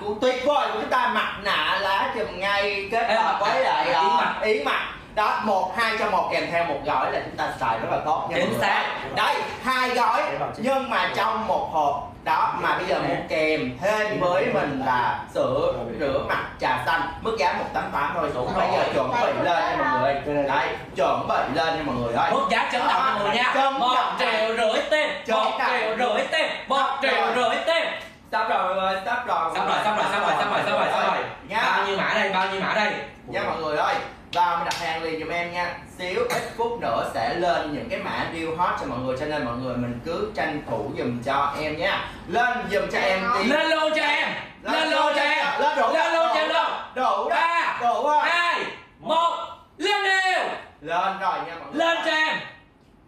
của tuyệt vời của chúng ta mặt nạ lá chùm ngay kết hợp với lại ờ, mặt. yến mặt. Đó một hai trong một kèm theo một gói là chúng ta xài rất là tốt nha Chính xác. đấy hai gói nhưng mà trong một hộp. Đó mà bây giờ muốn kèm thêm với mình là sữa rửa mặt trà xanh. Mức giá 188 thôi Dũng bây giờ chuẩn bị lên nha mọi người. Đấy chuẩn bị lên nha mọi người ơi. Mức giá chấn động mọi người nha. Một triệu rưỡi tiền Chấn một triệu rưỡi tiền một triệu rưỡi tiền sắp rồi mọi người sắp rồi sắp rồi sắp rồi sắp rồi sắp rồi sắp rồi sắp rồi nha bao nhiêu mã đây bao nhiêu mã đây nha mọi người ơi vào mình đặt hàng liền giùm em nha xíu ít phút nữa sẽ lên những cái mã deal hot cho mọi người cho nên mọi người mình cứ tranh thủ giùm cho em nha lên giùm cho em đi lên lô cho em. Lên lô cho em. lên đủ lên lô cho em luôn. Đủ ba đủ hai một lên đều. Lên rồi nha mọi người. Lên cho em.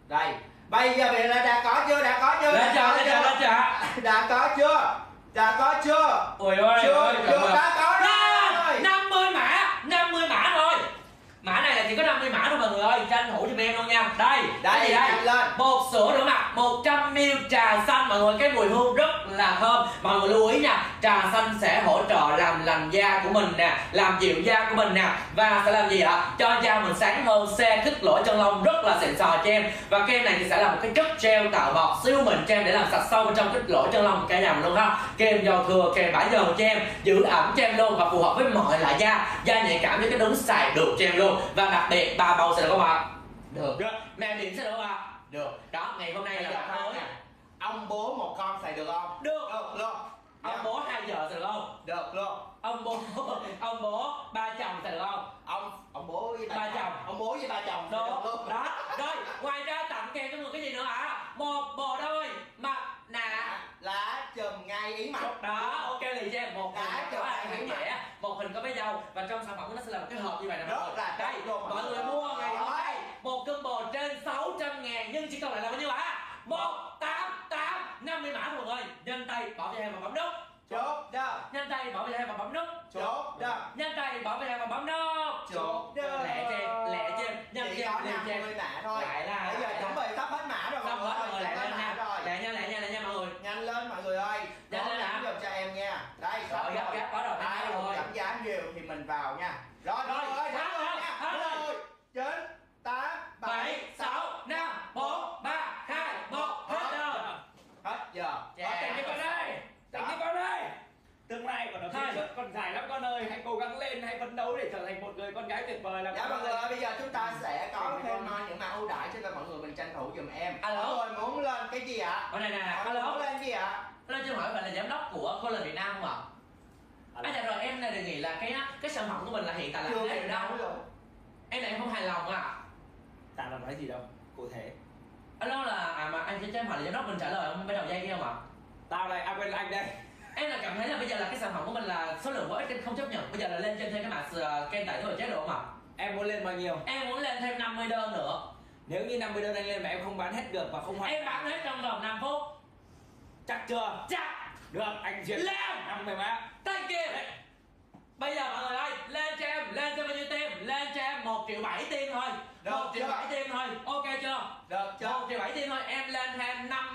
Đây. Bây giờ mình là đã có chưa? Đã có chưa? Lên có lên cho lên cho đã có chưa? Đã có chưa? Ôi ôi chưa chưa đã có rồi. Lên, 50 mã 50 mã thôi. Mã này là chỉ có 50 mã ơi tranh thủ cho em luôn nha. Đây Đây, đây nhanh lên. một sữa rửa mặt 100 ml trà xanh mọi người cái mùi hương rất là thơm. Mọi người lưu ý nha trà xanh sẽ hỗ trợ làm lành da của mình nè làm dịu da của mình nè. Và sẽ làm gì ạ? Cho da mình sáng hơn xe khích lỗ chân lông rất là xịn sò cho em. Và kem này thì sẽ là một cái chất gel tạo bọt siêu mịn cho em để làm sạch sâu bên trong khích lỗ chân lông cả nhà mình luôn ha. Kem dầu thừa kem bã dầu cho em giữ ẩm cho em luôn và phù hợp với mọi loại da. Da nhạy cảm với cái đứng xài được cho em luôn. Và đặc biệt ba bầu sẽ được không ạ? Được. Mềm điện sẽ được không ạ? Được. Đó ngày hôm nay là mới ông bố một con xài được không? Được. Được luôn ông bố 2 giờ sẽ được không? Được luôn ông bố ông bố ba chồng sẽ được không? Ông ông bố với bà, Ba chồng. ông bố với ba chồng đó được. luôn. Đó rồi ngoài ra tặng kèm cho người cái gì nữa ạ một bộ đôi mặt nạ. Lá chùm ngay ý mặt. Đó ok liền cho em một em ai hiểu hiểu nhẹ một hình có bé dâu và trong sản phẩm của nó sẽ là một cái hộp như vậy nè mọi người. là đây mọi người. mua ngày hôm nay một combo trên 600 ngàn nhưng chỉ còn lại là bao nhiêu ạ một mươi mã mọi người nhanh tay bỏ về hàng và bấm nút. Chốt đó nhanh tay bỏ về hàng và bấm nút. Chốt đó nhanh tay bỏ về hàng và bấm nút. Chốt đó lẹ em lẹ em nhanh chỉ cho có em liền cho em 50 mã thôi lại là bây giờ chuẩn bị sắp hết mã rồi xong mọi hết người mọi người sắp lẹ hết lên mã nha rồi lẹ nha lẹ nha lẹ nha mọi người nhanh lên mọi người ơi Nhanh Có lên giảm ạ. giùm cho em nha đây sắp Rồi, gấp, rồi. gấp, có rồi, ai rồi. muốn giảm giá nhiều thì mình vào nha rồi Rồi, rồi ơi hết rồi, nha hết rồi. rồi chín tám bảy sáu năm bốn ba hai một hết rồi hết giờ Dạ. Có tiền cái con ơi Tiền cái con ơi Tương lai còn ở Thôi. phía trước còn dài lắm con ơi Hãy cố gắng lên, hãy phấn đấu để trở thành một người con gái tuyệt vời là Dạ mọi người ơi. bây giờ chúng ta sẽ có Tiền thêm cái con. uh, những mã ưu đãi cho nên mọi người mình tranh thủ giùm em Alo. Mọi người muốn lên cái gì ạ? Ở này nè người muốn alo lên gì ạ? alo cho hỏi bạn là giám đốc của Color Việt Nam không ạ Alo. à dạ rồi em này đề nghị là cái cái sản phẩm của mình là hiện tại là Chưa rồi đâu rồi em này em không hài lòng à Ta làm nói gì đâu Cụ thể alo là à mà anh sẽ cho em hỏi là giám đốc mình trả lời không bên đầu dây kia không ạ Tao đây, à quên là anh đây em là cảm thấy là bây giờ là cái sản phẩm của mình là số lượng quá ít em không chấp nhận. Bây giờ là lên trên thêm cái mã uh, kem tẩy chết được không ạ? Em muốn lên bao nhiêu? Em muốn lên thêm 50 đơn nữa. Nếu như 50 đơn anh lên mà em không bán hết được và không hoàn em bán hết trong vòng 5 phút. Chắc chưa? Chắc. Được, anh duyệt Lên. 50 mã. Thank you. Bây giờ mọi người ơi lên cho em lên cho bao nhiêu tim lên cho em một triệu bảy tim thôi. Một triệu bảy tim thôi. Ok chưa? Được chưa? một triệu bảy tim thôi. Em lên thêm 50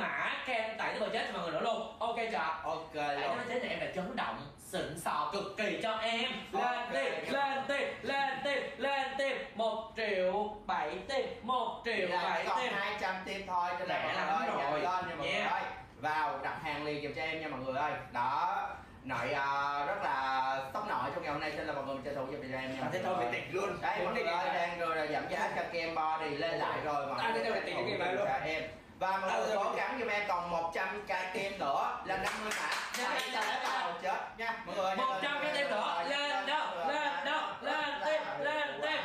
mã kem tẩy tới bờ chết cho mọi người nữa luôn. Ok chưa? Ok tẩy tới chết này em là chấn động xịn sò cực kỳ cho em. Lên tim lên tim lên tim lên tim. Một triệu bảy tim một triệu Là bảy tim. 200 tim thôi cho nên mọi người ơi rồi. lên nha mọi người ơi. Vào đặt hàng liền giùm cho em nha mọi người ơi. Đó Nội à, rất là sốc nổi trong ngày hôm nay cho nên là mọi người mình tranh thủ giùm cho em nha. À, thế thôi phải tỉnh luôn. Đấy mọi người ơi à. đang rồi giảm giá cho kem body lên lại rồi mọi À, thế người thôi tranh thủ cái này giùm luôn. cho em và mọi À, người cố gắng giùm em còn 100 cái tim nữa là 50 mã sẽ vào chết nha mọi người một trăm cái tim nữa. Lên đâu lên đâu lên tim lên tim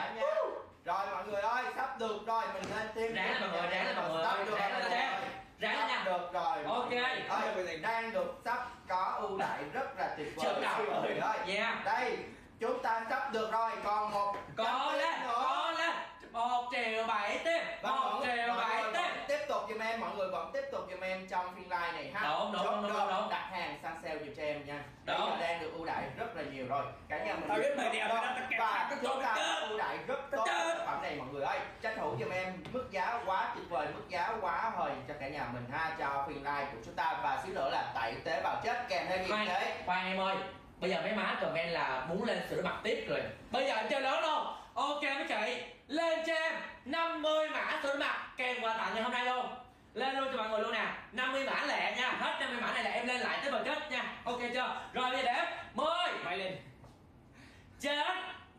rồi mọi người ơi sắp được rồi mình lên tim Ráng mọi người, ráng mọi người Sắp được ráng lên rồi. ráng. Nha. được rồi. Ok. Ơi, đang được sắp có ưu đãi rất là tuyệt vời. Mọi người ơi đây chúng ta sắp được rồi còn một có trăm lên tim nữa. có lên một triệu bảy tim và một mọi, triệu mọi bảy người tim vẫn tiếp tục giùm em trong phiên live này ha. Đúng, đúng, Chốt đúng, đúng, đơn đúng. đặt hàng săn sale giùm cho em nha. Đó. bây giờ đang được ưu đãi rất là nhiều rồi. Cả nhà mình Tao biết mày đẹp, và chúng ta ưu đãi rất tốt cho sản phẩm này mọi người ơi. Tranh thủ giùm em mức giá quá tuyệt vời mức giá quá hời cho cả nhà mình ha cho phiên live của chúng ta. Và xíu nữa là tẩy tế bào chết kèm theo khoan thế khoan em ơi. Bây giờ mấy má comment là muốn lên sửa mặt tiếp rồi. Bây giờ chơi lớn luôn. Ok mấy chị lên cho em 50 mã sửa mặt kèm quà tặng ngày hôm nay luôn lên luôn cho mọi người luôn nè. 50 mã lẻ nha. Hết 50 mã này là em lên lại tới bờ chết nha. Ok chưa? Rồi bây giờ để 10 Mày lên. 9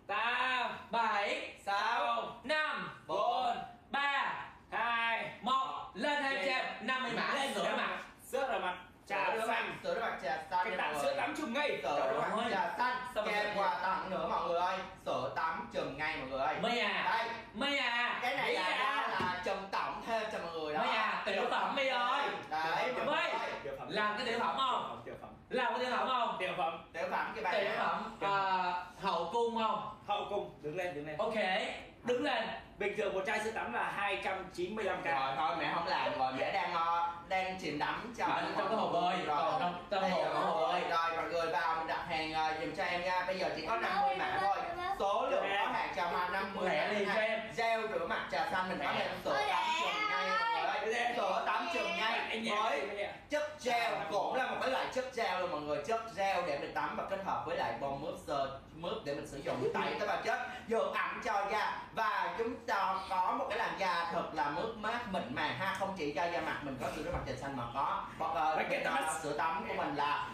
tám 7 sao 5 bốn. 3 hai. 1 lên thêm cho em. 50 mã. Lên sửa mặt. Sữa rửa mặt. Trà xanh. sữa đứa mặt trà xanh cái tặng sữa tắm chung ngay. Sữa Trời mặt ơi. trà xanh. Kèm quà tặng nữa mọi người ơi. Sữa tắm chùm ngay mọi người ơi. Mây à. Đây. Mây à làm cái tiểu phẩm không? Tiểu phẩm. Tiểu phẩm cái bài tiểu phẩm à, hậu cung không? Hậu cung đứng lên đứng lên. Ok đứng lên. Bình thường một chai sữa tắm là 295 k rồi thôi mẹ không làm rồi mẹ đang ờ, đang chìm đắm trong Ở trong cái hồ bơi, rồi còn trong- hồ- hồ bơi. rồi mọi người vào mình đặt hàng ờ, giùm cho em nha. Bây giờ chỉ có 50 mã thôi. Số lượng có hàng cho mà 50 Lẹ mã liền cho em. gel rửa mặt trà xanh mình có thêm sữa tắm chùm ngay. sữa tắm chùm ngay. Anh với nhé chất gel cũng là một gel luôn mọi người. Chất gel để mình tắm và kết hợp với lại bông mướp sờ mướp để mình sử dụng tẩy tế bào chất dưỡng ẩm cho da. Và chúng ta có một cái làn da thật là mướt mát mịn màng ha. Không chỉ cho da mặt mình có sữa rửa mặt trà xanh mà có. Uh, tắm- uh, sữa tắm của mình là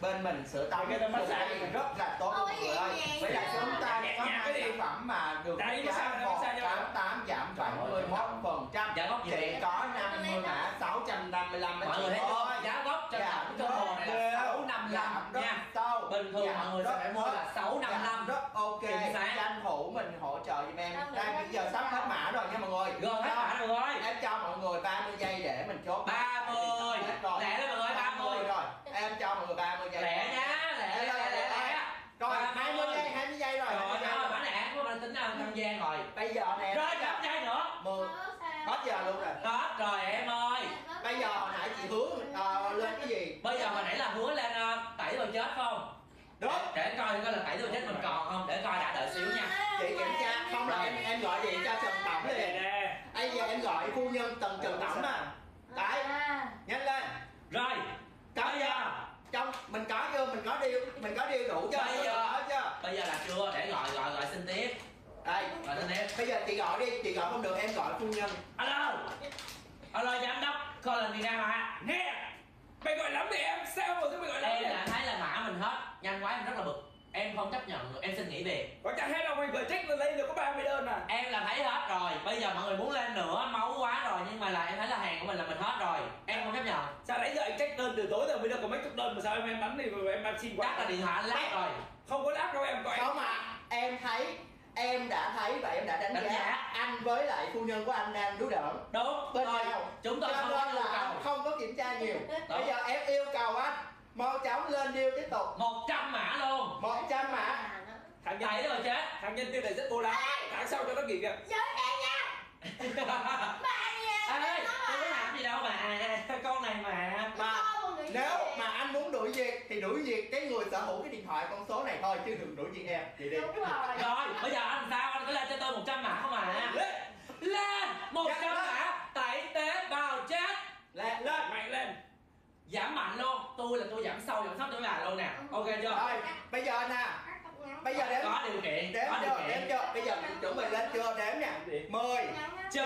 bên mình sữa tắm cái massage mình. rất là tốt luôn mọi người ơi. với lại chúng ta Nhẹ có nhàng hai cái gì? sản phẩm mà được giá một tám tám giảm 71 phần trăm. Giá gốc gì chỉ vậy có 50 mã 655 mọi người thấy giá gốc cho Dạ, tặng trong hồ này là 655 nha sâu Bình thường mọi người sẽ phải mua là 655. rất ok Chính xác. tranh thủ mình hỗ trợ giùm em. Đang bây giờ sắp hết mã rồi nha mọi người. Gần hết mã rồi mọi người em cho mọi người 30 giây để mình chốt 30 rồi. Lẻ lên mọi người 30 rồi. Em cho mọi người 30 giây. Lẻ nhá lẻ lẻ lẻ lẻ lẻ rồi 30 20 giây 20 giây rồi rồi 20 giây đó rồi. mã lẻ của mình tính là tham gia rồi. Bây giờ nè rồi năm giây nữa. 10 hết giờ luôn rồi. Hết rồi em ơi. Bây giờ hồi nãy chị hứa ờ, lên cái gì? Bây giờ hồi nãy là hứa lên uh, tẩy rồi chết không? Đúng để coi coi là tẩy rồi chết mình còn không để coi đã đợi xíu nha chị kiểm tra không là em gọi điện cho trần tổng liền nè. Bây giờ em gọi phu nhân tần trần tổng à? Đấy. nhanh lên. Rồi. Có bây giờ. chưa? Trong mình có chưa? Mình có điều mình có điều đủ chưa Bây giờ- có chưa? Bây giờ là chưa? Để gọi gọi gọi xin tiếp. Đây. Gọi xin tiếp. Bây giờ chị gọi đi. Chị gọi không được em gọi phu nhân. Alo. Alo giám đốc. Coi lần đi ra mà. Nè. Mày gọi lắm thì em. Sao mà tôi mày gọi lắm em đã thấy là mã mình hết. Nhanh quá em rất là bực em không chấp nhận được em xin nghỉ việc. Có chẳng hay đâu mày vừa check lên lấy được có 30 đơn à? Em là thấy hết rồi. Bây giờ mọi người muốn lên nữa máu quá rồi nhưng mà là em thấy là hàng của mình là mình hết rồi. Em không chấp nhận. Sao nãy giờ anh check đơn từ tối giờ mới được có mấy chục đơn mà sao em em bắn thì em em xin chắc quá là điện thoại anh lát rồi. Không có lát đâu em gọi không mà em thấy em đã thấy và em đã đánh, Đánh giá, giá. anh với lại phu nhân của anh đang đú đỡn. Đúng bên rồi. nhau chúng tôi cho không nên có yêu là cầu. không có kiểm tra nhiều. Đó. bây giờ em yêu cầu anh mau chóng lên điêu tiếp tục. 100 mã luôn. 100 mã. Thằng nhân tẩy rồi chết. thằng nhân tiêu này rất bô la tháng sau cho nó nghỉ việc ê tôi có làm gì đâu mà. Con này mà. Mà nếu mà anh muốn đuổi việc thì đuổi việc cái người sở hữu cái điện thoại con số này thôi chứ đừng đuổi việc em. Chị đi. Đúng rồi. Rồi bây giờ anh sao? Anh cứ lên cho tôi 100 mã không à. Lên. Lên 100 Dạ, mã tẩy tế bào chết lên lên mạnh lên giảm mạnh luôn. Tôi là tôi giảm sâu giảm cho các bạn luôn nè. Ok chưa? Rồi bây giờ nè. Bây giờ đếm. Có điều kiện đếm chưa? đếm chưa? Bây giờ chuẩn bị lên chưa? Đếm nè. 10 chín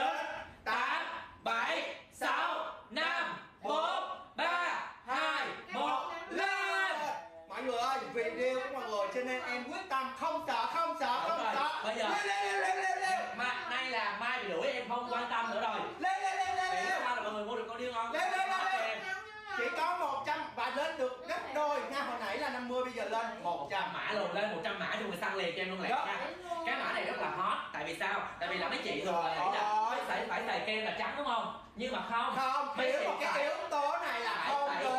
tám bảy sáu 50 bây giờ lên 100 mã luôn lên 100 mã cho người săn liền cho em luôn nha. Cái mã này rất là hot tại vì sao? Tại vì là mấy chị thường là là Rồi. phải phải xài kem là trắng đúng không? Nhưng mà không. Không Mấy chị một cái yếu tố này là không được.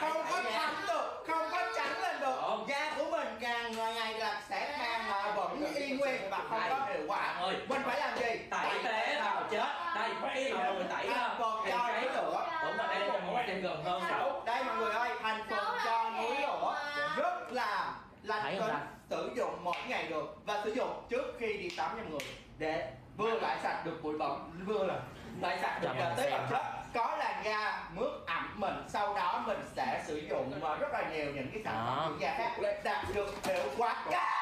không có trắng được không có trắng lên được. Da của mình càng ngày ngày là sẽ càng ờ, vẫn y nguyên và không có hiệu quả. Ơi. mình phải làm gì? Tẩy tế bào chết. Đây khi mà người tẩy thì cho cái nữa. Đúng rồi đây cho mọi người xem gần hơn đây mọi người ơi thành rất là lành tính sử dụng mỗi ngày được và sử dụng trước khi đi tắm cho người để vừa lại sạch được bụi bẩn vừa là lại sạch được tế bào chất. Có làn da mướt ẩm mình sau đó mình sẽ sử dụng uh, rất là nhiều những cái sản phẩm dưỡng da khác để đạt được hiệu quả cao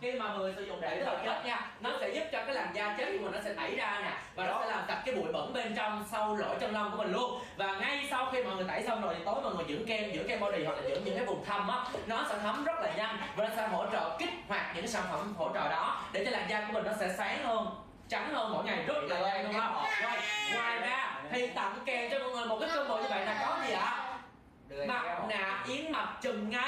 khi mà người sử dụng để tế bào chết nha nó sẽ giúp cho cái làn da chết của mình nó sẽ tẩy ra nè và nó sẽ làm sạch cái bụi bẩn bên trong sau lỗ chân lông của mình luôn. Và ngay sau khi mọi người tẩy xong rồi thì tối mọi người dưỡng kem dưỡng kem body hoặc là dưỡng những cái vùng thâm á nó sẽ thấm rất là nhanh và nó sẽ hỗ trợ kích hoạt những sản phẩm hỗ trợ đó để cho làn da của mình nó sẽ sáng hơn trắng hơn mỗi ngày rất là quen đúng không rồi ngoài ra thì tặng kèm cho mọi người một cái combo như vậy là có gì ạ? Mặt nạ yến mặt trùm ngay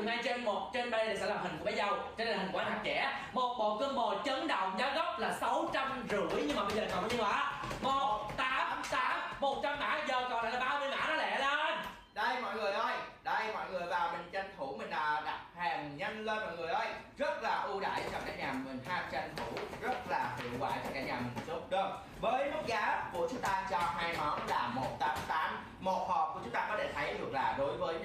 mặt nay trên một, trên đây sẽ là hình của bé dâu. Trên đây là hình của anh hạt trẻ. Một bộ combo chấn động, giá gốc là sáu trăm rưỡi. Nhưng mà bây giờ còn bao nhiêu ạ một, tám tám, một trăm mã. Giờ còn lại là 30 mã nó lẹ lên? Đây, mọi người ơi. Đây, mọi người vào mình tranh thủ mình à, đặt hàng nhanh lên, mọi người ơi. Rất là ưu đãi cho cả nhà mình, ha, tranh thủ. Rất là hiệu quả cho cả nhà mình chốt đơn với mức giá của chúng ta cho hai món là 188 một hộp của chúng ta có thể thấy được là đối với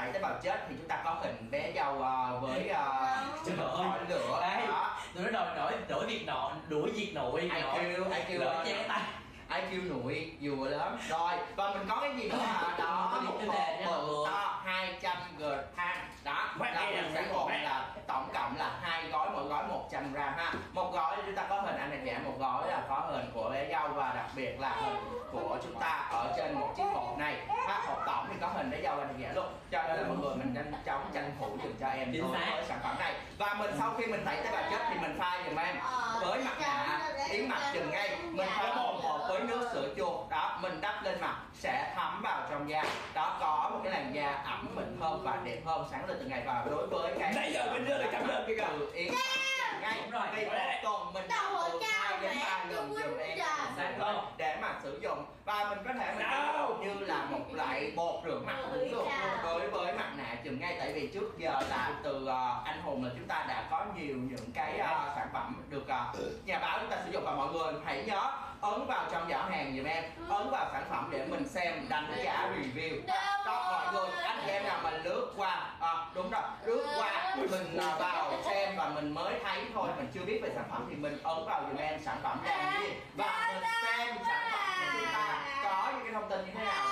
tại tế bào chết thì chúng ta có hình bé dâu uh, với uh, Trời ơi. lửa. Đây. đó. tụi nó đòi đổi đổi việc nọ đuổi việc nội ai nội kêu ai kêu lỡ che tay. Ai kêu núi vừa lớn. Rồi còn mình có cái gì nữa hả? Đó một hộp bự to 200 g than đó. Đi mình sẽ gồm là tổng cộng là hai gói mỗi gói 100 gram ha. Một gói chúng ta có hình anh này vẽ một gói là có hình của bé dâu và đặc biệt là hình của chúng ta ở trên một chiếc hộp này. Ha hộp tổng thì có hình dâu anh này vẽ luôn cho nên là mọi người mình nhanh chóng tranh thủ dùm cho em Chính đối với sản phẩm này. Và mình sau khi mình tẩy tế bào chết thì mình pha dùm em. Với mặt nạ yến mặt chừng ngay. Mình pha một hộp với nước sữa chua đó mình đắp lên mặt sẽ thấm vào trong da. Đó có một cái làn da ẩm mịn hơn và đẹp hơn sáng lên từng ngày và đối với cái Nãy giờ mình đưa được cảm ơn kìa. từ yến ngay Đúng rồi. vì một tuần mình Đầu từ hồi hai cao đến mẹ, ba lần tôi quýnh em sáng lên để mà sử dụng. Và mình có thể mình sử dụng như là một loại bột rửa mặt cũng được. luôn đối với mặt nạ chùm ngay tại vì trước giờ là từ ờ, anh hùng là chúng ta đã có nhiều những cái ờ, sản phẩm được ờ, nhà báo chúng ta sử dụng và mọi người hãy nhớ ấn vào trong giỏ hàng giùm em. Ấn vào sản phẩm để mình xem đánh giá review. Đó mọi người anh chị em nào mà lướt qua à, đúng rồi lướt qua mình à, vào xem mình mới thấy thôi mình chưa biết về sản phẩm thì mình ấn vào giùm em sản phẩm đang gì và mình xem sản phẩm của chúng ta. Có những cái thông tin như thế nào